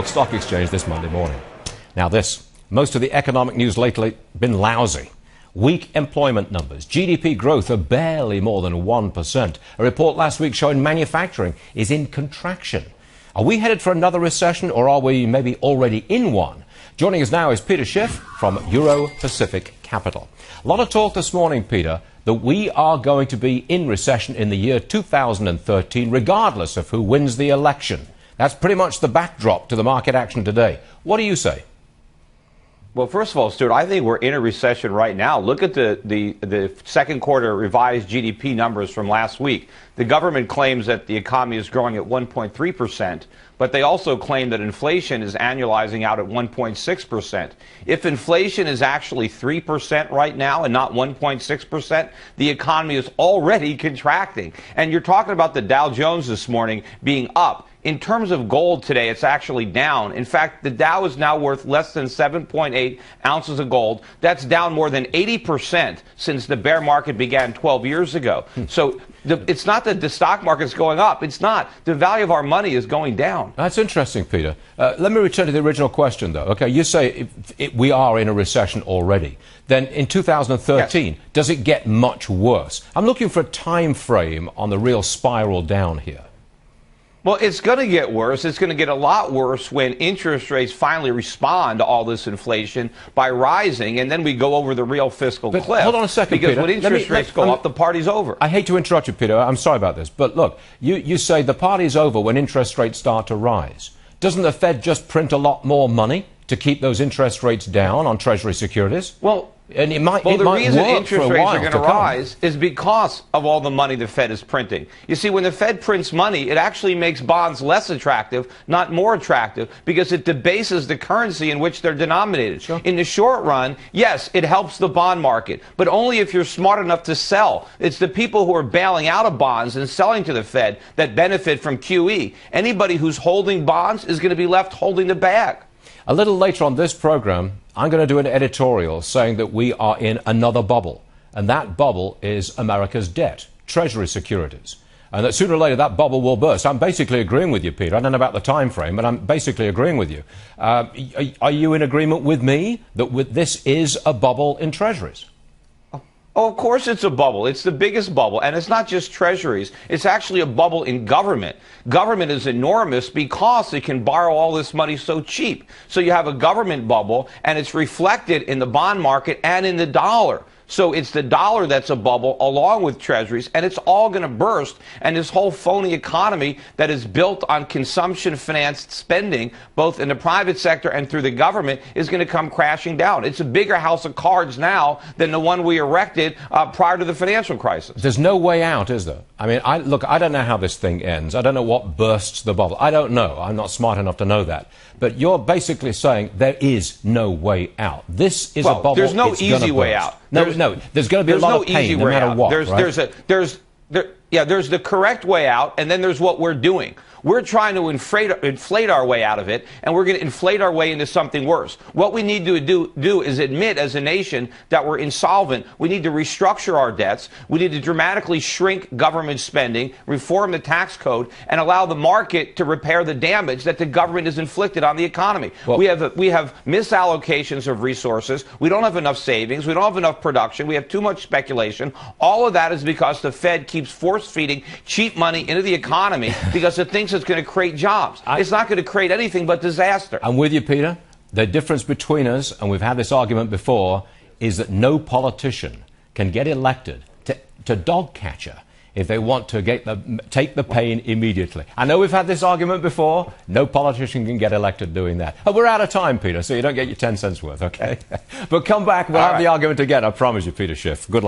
Stock Exchange this Monday morning. Now, this most of the economic news lately been lousy. Weak employment numbers, GDP growth of barely more than 1%. A report last week showing manufacturing is in contraction. Are we headed for another recession or are we maybe already in one? Joining us now is Peter Schiff from Euro Pacific Capital. A lot of talk this morning, Peter, that we are going to be in recession in the year 2013, regardless of who wins the election. That's pretty much the backdrop to the market action today. What do you say? Well, first of all, Stuart, I think we're in a recession right now. Look at the, the, the second quarter revised GDP numbers from last week. The government claims that the economy is growing at 1.3%, but they also claim that inflation is annualizing out at 1.6%. If inflation is actually 3% right now and not 1.6%, the economy is already contracting. And you're talking about the Dow Jones this morning being up. In terms of gold today, it's actually down. In fact, the Dow is now worth less than 7.8 ounces of gold. That's down more than 80% since the bear market began 12 years ago. Hmm. So the, it's not that the stock market's going up. It's not. The value of our money is going down. That's interesting, Peter. Uh, let me return to the original question, though. Okay, you say it, it, we are in a recession already. Then in 2013, yes. does it get much worse? I'm looking for a time frame on the real spiral down here. Well, it's going to get worse. It's going to get a lot worse when interest rates finally respond to all this inflation by rising, and then we go over the real fiscal but cliff. Hold on a second, because Peter. when interest me, rates go I'm, up, the party's over. I hate to interrupt you, Peter. I'm sorry about this, but look, you, you say the party's over when interest rates start to rise. Doesn't the Fed just print a lot more money to keep those interest rates down on Treasury securities? Well, and it might, well, it the might reason interest rates are going to rise is because of all the money the Fed is printing. You see, when the Fed prints money, it actually makes bonds less attractive, not more attractive, because it debases the currency in which they're denominated. Sure. In the short run, yes, it helps the bond market, but only if you're smart enough to sell. It's the people who are bailing out of bonds and selling to the Fed that benefit from QE. Anybody who's holding bonds is going to be left holding the bag. A little later on this program, I'm going to do an editorial saying that we are in another bubble, and that bubble is America's debt, Treasury securities. And that sooner or later that bubble will burst. I'm basically agreeing with you, Peter. I don't know about the time frame, but I'm basically agreeing with you. Uh, are you in agreement with me that this is a bubble in treasuries? Oh, of course it's a bubble. It's the biggest bubble. And it's not just treasuries. It's actually a bubble in government. Government is enormous because it can borrow all this money so cheap. So you have a government bubble and it's reflected in the bond market and in the dollar. So it's the dollar that's a bubble along with treasuries, and it's all going to burst. And this whole phony economy that is built on consumption financed spending, both in the private sector and through the government, is going to come crashing down. It's a bigger house of cards now than the one we erected uh, prior to the financial crisis. There's no way out, is there? I mean, I, look, I don't know how this thing ends. I don't know what bursts the bubble. I don't know. I'm not smart enough to know that. But you're basically saying there is no way out. This is well, a bubble. There's no easy way out. No, there's, no. There's going to be a lot no of pain no matter out. what. There's, right? there's a, there's, there, yeah, there's the correct way out, and then there's what we're doing. We're trying to inflate, inflate our way out of it, and we're going to inflate our way into something worse. What we need to do, do is admit as a nation that we're insolvent. We need to restructure our debts. We need to dramatically shrink government spending, reform the tax code, and allow the market to repair the damage that the government has inflicted on the economy. Well, we have we have misallocations of resources. We don't have enough savings. We don't have enough production. We have too much speculation. All of that is because the Fed keeps force feeding cheap money into the economy because it thinks it's going to create jobs. I, it's not going to create anything but disaster. I'm with you, Peter. The difference between us, and we've had this argument before, is that no politician can get elected to, to dog catcher if they want to the, take the pain immediately. I know we've had this argument before. No politician can get elected doing that. Oh, we're out of time, Peter, so you don't get your 10 cents worth, okay? but come back, we'll All have right. the argument again. I promise you, Peter Schiff. Good luck.